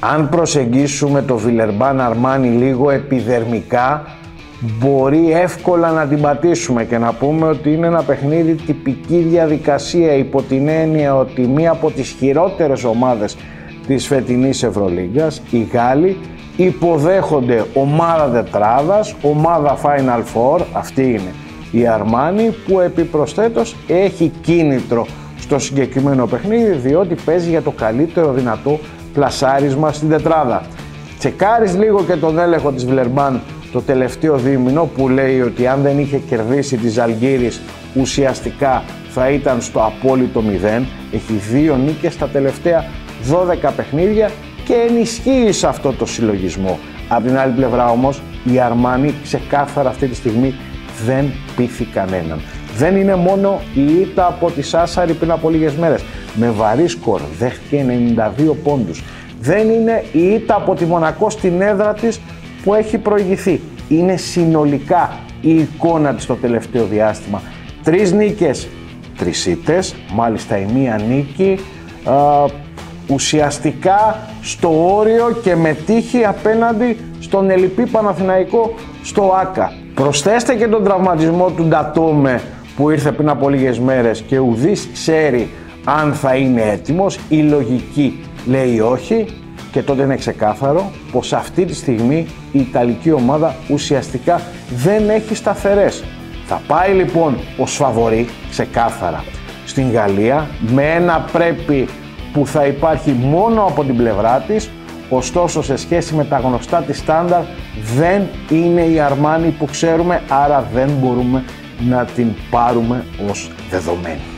αν προσεγγίσουμε το Βιλερμπάν Αρμάνι λίγο επιδερμικά, μπορεί εύκολα να την πατήσουμε και να πούμε ότι είναι ένα παιχνίδι τυπική διαδικασία υπό την έννοια ότι μία από τις χειρότερες ομάδες της φετινής Ευρωλίγκας, οι Γάλλοι, υποδέχονται ομάδα τετράδας, ομάδα Final Four, αυτή είναι η Αρμάνι που επιπροσθέτως έχει κίνητρο στο συγκεκριμένο παιχνίδι διότι παίζει για το καλύτερο δυνατό πλασάρισμα στην τετράδα. Τσεκάρεις λίγο και τον έλεγχο της Βλερμπάν το τελευταίο δίμηνο που λέει ότι αν δεν είχε κερδίσει της Ζαλγκύρης ουσιαστικά θα ήταν στο απόλυτο 0. Έχει δύο νίκες στα τελευταία 12 παιχνίδια και ενισχύει σε αυτό το συλλογισμό. Από την άλλη πλευρά όμως η Αρμάνη ξεκάθαρα αυτή τη στιγμή δεν πείθει κανέναν. Δεν είναι μόνο η ήττα από τη Σάσαρη πριν από λίγες μέρες. Με βαρύ σκορ δέχτηκε 92 πόντους. Δεν είναι η ήττα από τη Μονακό στην έδρα της που έχει προηγηθεί. Είναι συνολικά η εικόνα της το τελευταίο διάστημα. Τρεις νίκες, τρεις ήττες, μάλιστα η μία νίκη ουσιαστικά στο όριο και με τύχη απέναντι στον Ελυπή Παναθηναϊκό στο ΆΚΑ. Προσθέστε και τον τραυματισμό του Ντατόμε που ήρθε πριν από λίγες μέρες και ουδής ξέρει αν θα είναι έτοιμος. Η λογική λέει όχι και τότε είναι ξεκάθαρο πως αυτή τη στιγμή η Ιταλική ομάδα ουσιαστικά δεν έχει σταθερές. Θα πάει λοιπόν ο Σφαβορή ξεκάθαρα στην Γαλλία με ένα πρέπει που θα υπάρχει μόνο από την πλευρά της ωστόσο σε σχέση με τα γνωστά της στάνταρ δεν είναι η Αρμάνη που ξέρουμε άρα δεν μπορούμε να την πάρουμε ως δεδομένη.